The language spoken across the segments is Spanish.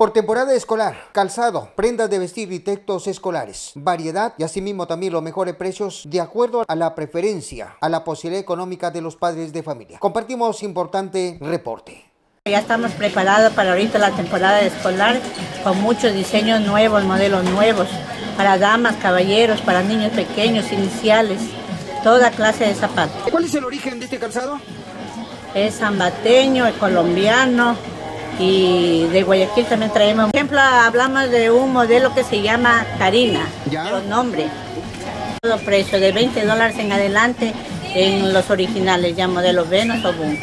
Por temporada escolar, calzado, prendas de vestir y textos escolares, variedad y asimismo también los mejores precios de acuerdo a la preferencia, a la posibilidad económica de los padres de familia. Compartimos importante reporte. Ya estamos preparados para ahorita la temporada escolar con muchos diseños nuevos, modelos nuevos, para damas, caballeros, para niños pequeños, iniciales, toda clase de zapatos. ¿Cuál es el origen de este calzado? Es zambateño, es colombiano, y de Guayaquil también traemos. Por ejemplo, hablamos de un modelo que se llama Karina, con nombre. Todo precio de 20 dólares en adelante en los originales, ya modelos Venus o Boom.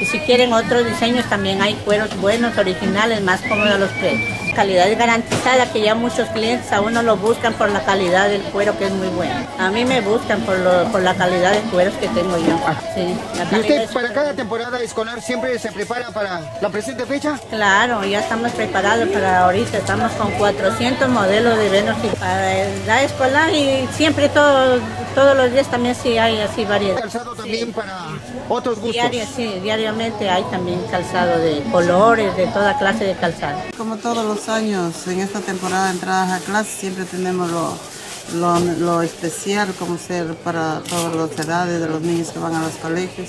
Y si quieren otros diseños también hay cueros buenos, originales, más cómodos los precios calidad garantizada que ya muchos clientes a uno lo buscan por la calidad del cuero que es muy bueno. A mí me buscan por, por la calidad de cueros que tengo yo. Ah. Sí, ¿Y usted para cada temporada escolar siempre se prepara para la presente fecha? Claro, ya estamos preparados para ahorita. Estamos con 400 modelos de Venus para la escolar y siempre todo, todos los días también sí hay así variedad. ¿Calzado también para otros gustos? sí, diariamente hay también calzado de colores, de toda clase de calzado. Como todos los años, en esta temporada de entradas a clase, siempre tenemos lo, lo, especial, como ser para todas las edades de los niños que van a los colegios,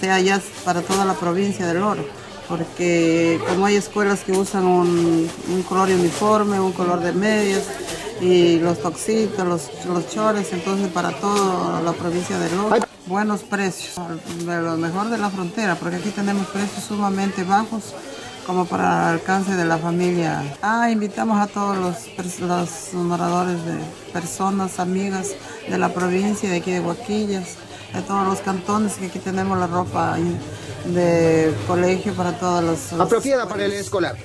sea, ya para toda la provincia del Oro, porque como hay escuelas que usan un, color uniforme, un color de medios, y los toxitos, los, los chores, entonces para toda la provincia del Oro. Buenos precios, de lo mejor de la frontera, porque aquí tenemos precios sumamente bajos como para el alcance de la familia. Ah, invitamos a todos los, los moradores de personas, amigas de la provincia, de aquí de Huaquillas, de todos los cantones, que aquí tenemos la ropa de colegio para todos los... Apropiada para el escolar.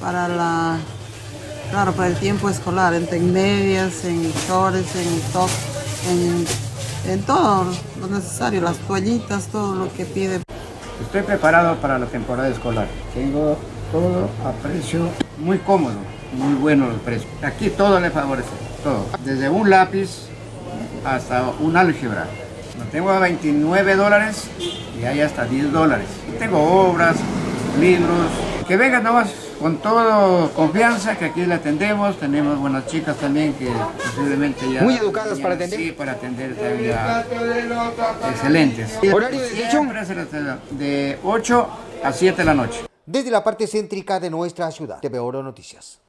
Para la... Claro, para el tiempo escolar, en medias, en shorts, en top, en, en todo lo necesario, las toallitas, todo lo que pide. Estoy preparado para la temporada escolar. Tengo todo a precio muy cómodo, muy bueno los precios. Aquí todo le favorece, todo. Desde un lápiz hasta un álgebra. Lo tengo a 29 dólares y hay hasta 10 dólares. tengo obras, libros. Que vengan nomás con toda confianza que aquí le atendemos. Tenemos buenas chicas también que posiblemente ya... Muy educadas para atender. Sí, para atender también excelentes. ¿Horario de dicho? De 8 a 7 de la noche. Desde la parte céntrica de nuestra ciudad, TV Oro Noticias.